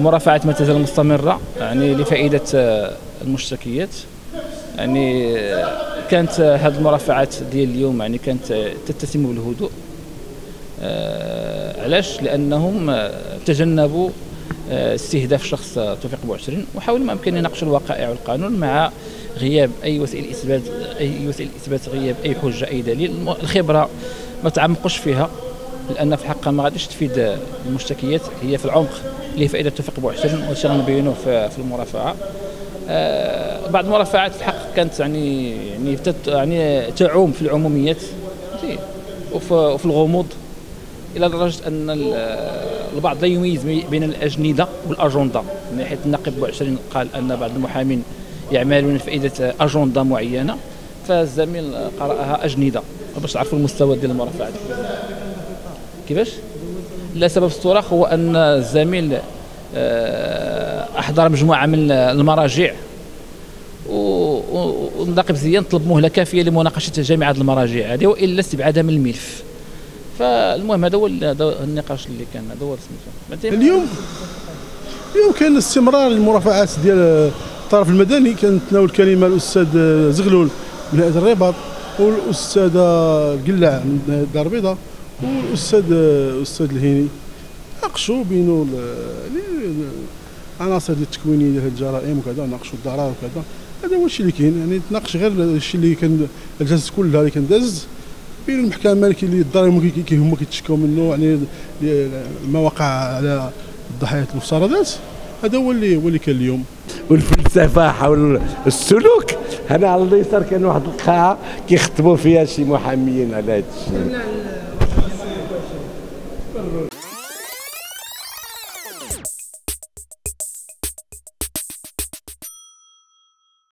مرافعة ما تزال مستمرة يعني لفائدة آه، المشتكيات. يعني آه، كانت آه، هذه المرافعات ديال اليوم يعني كانت آه، تتسم بالهدوء. آه، علاش؟ لأنهم آه، تجنبوا آه، استهداف شخص آه، توفيق بوعشرين وحاولوا ما أمكن يناقشوا الوقائع والقانون مع غياب أي وسائل إثبات أي وسائل إثبات غياب أي حجة أي دليل الخبرة ما تعمقوش فيها لأن في الحق ما غاديش تفيد المشتكيات هي في العمق اللي فائدة توفيق بوعشرين وهذا غنبينوه في, المرافعة. آه بعض المرافعات في الحق كانت يعني يعني يعني تعوم في العموميات؟ وفي, وفي الغموض إلى درجة أن ال- البعض لا يميز بي- بين الأجندة والأجندة. من حيث الناقب بوعشرين قال أن بعض المحامين يعملون لفائده أجندة معينة فالزميل قرأها أجندة. باش تعرفوا المستوى ديال المرافعات كيفاش؟ لا سبب الصراخ هو أن الزميل آه، أحضر مجموعة من المراجع و- و- والناقب زيان طلب مهلة كافية لمناقشة جميع هذه المراجع هذه وإلا استبعادها من الملف. فالمهم هذا هو النقاش اللي كان هذا هو سميتو اليوم اليوم كان استمرار للمرافعات ديال الطرف المدني كان تناول الكلمة الأستاذ زغلول من هيئه الرباط والاستاذه قلع من الدار البيضاء والأستاذ الاستاذ الهيني. ناقشوا بينوا ال- ال- العناصر ديال التكوينية ديال الجرائم وكذا ناقشوا الضرر وكذا. هذا هو الشيء اللي كاين يعني تناقش غير الشيء اللي كان الجلسه كلها اللي كان داز. بين المحكمة اللي الضرائب كي- هما كيتشكاو منه يعني ما وقع على الضحايا المفترضات هذا هو اللي هو اللي كان اليوم. والفلسفة حول السلوك. هنا على اليسار كان واحد القاعة كيخطبوا فيها شي محاميين على هذا الشيء.